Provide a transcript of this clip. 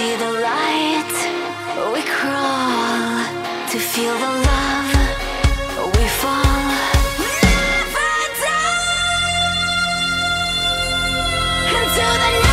see the light, we crawl to feel the love, we fall. Never down until the night.